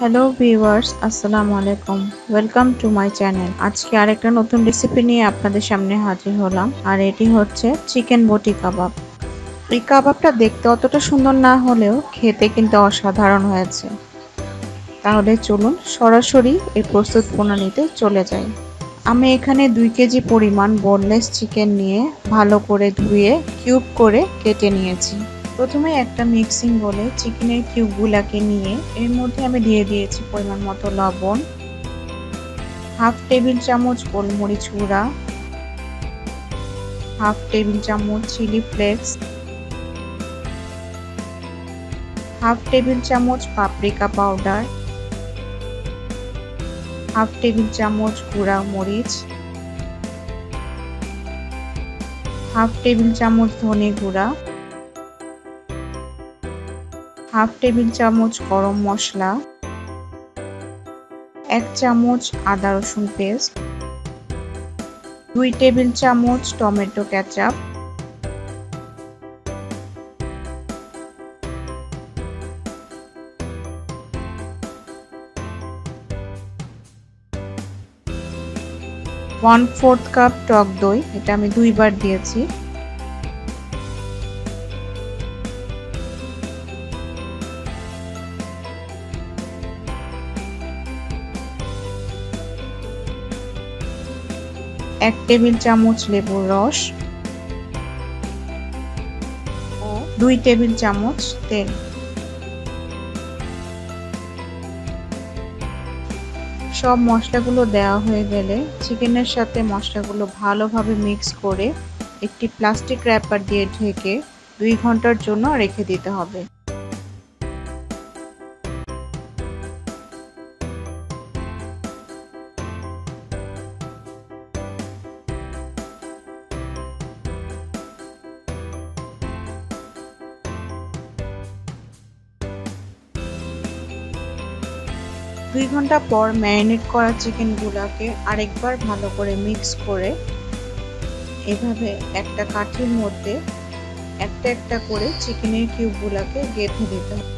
Hello viewers আসসালামু আলাইকুম welcome to my channel আজকে আরেকটা নতুন রেসিপি নিয়ে আপনাদের সামনে হাজির হলাম। আর এটি হচ্ছে চিকেন বটি কাবাব। এই কাবাবটা দেখতে অতটা সুন্দর না হলেও খেতে কিন্তু অসাধারণ হয়েছে। তাহলে চলুন সরাসরি এই প্রস্তুত প্রণালীতে চলে যাই। আমি এখানে দুই কেজি পরিমাণ বোনলেস চিকেন নিয়ে ভালো করে ধুয়ে কিউব করে কেটে নিয়েছি। প্রথমে একটা মিক্সিং বলে চিকেনের কিউবগুলাকে নিয়ে এর মধ্যে আমি দিয়ে দিয়েছি পরিমাণ মতো লবণ হাফ টেবিল চামচ গোলমরিচ গুঁড়া হাফ টেবিল চামচ চিলি ফ্লেক্স হাফ টেবিল চামচ পাপরিকা পাউডার হাফ টেবিল চামচ গুঁড়া মরিচ হাফ টেবিল চামচ ধনে গুঁড়া হাফ টেবিল চামচ গরম মশলা, এক চামচ আদা রসুন পেস্ট, দুই টেবিল চামচ tomato ketchup, one fourth cup টক দই, এটা আমি দুইবার দিয়েছি। এক টেবিল চামচ লেবুর রস ও দুই টেবিল চামচ তেল। সব মশলাগুলো দেওয়া হয়ে গেলে চিকেনের সাথে মশলাগুলো ভালোভাবে মিক্স করে একটি প্লাস্টিক র্যাপার দিয়ে ঢেকে দুই ঘণ্টার জন্য রেখে দিতে হবে। দুই ঘণ্টা পর ম্যারিনেট করা চিকেনগুলোকে আরেকবার ভালো করে মিক্স করে এভাবে একটা কাঠির মধ্যে একটা একটা করে চিকেনের কিউবগুলোকে গেঁথে দিতে হবে।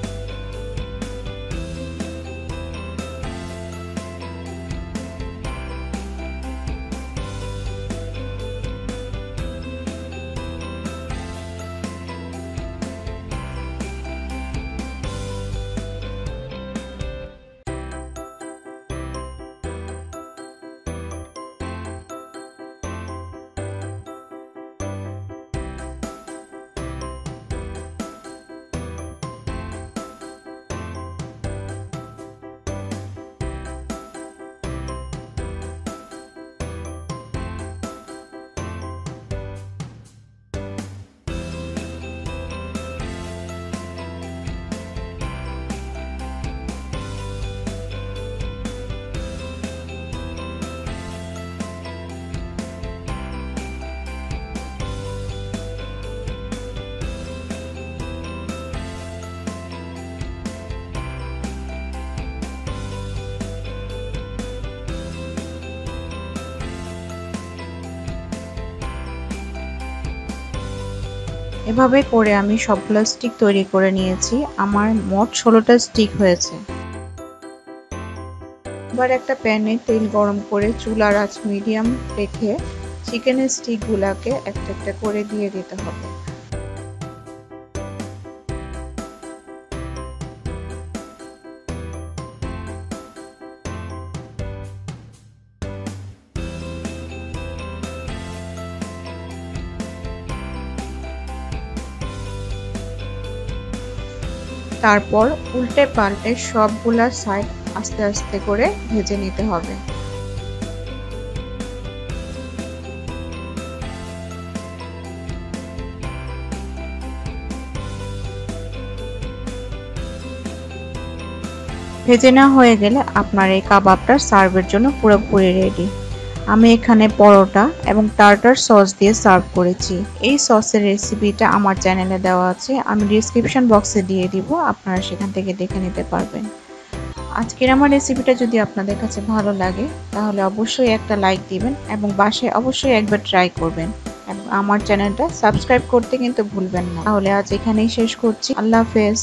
এভাবে করে আমি সবগুলো স্টিক তৈরি করে নিয়েছি। আমার মোট ষোলোটা স্টিক হয়েছে। এবার একটা প্যানে তেল গরম করে চুলার আঁচ মিডিয়াম রেখে চিকেনের স্টিকগুলোকে একটা একটা করে দিয়ে দিতে হবে। তারপর উল্টে পাল্টে সবগুলা সাইড আস্তে আস্তে করে ভেজে নিতে হবে। ভেজে না হয়ে গেলে আপনার এই কাবাবটা সার্ভের জন্য পুরোপুরি রেডি আমি এখানে পরোটা এবং টার্টার সস দিয়ে সার্ভ করেছি। এই সসের রেসিপিটা আমার চ্যানেলে দেওয়া আছে। আমি ডিসক্রিপশন বক্সে দিয়ে দিব, আপনারা সেখান থেকে দেখে নিতে পারবেন। আজকের আমার রেসিপিটা যদি আপনাদের কাছে ভালো লাগে, তাহলে অবশ্যই একটা লাইক দিবেন এবং বাসায় অবশ্যই একবার ট্রাই করবেন। এবং আমার চ্যানেলটা সাবস্ক্রাইব করতে কিন্তু ভুলবেন না। তাহলে আজ এখানেই শেষ করছি। আল্লাহ হাফেজ।